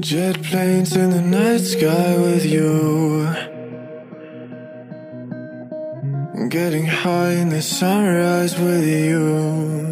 Jet planes in the night sky with you. Getting high in the sunrise with you.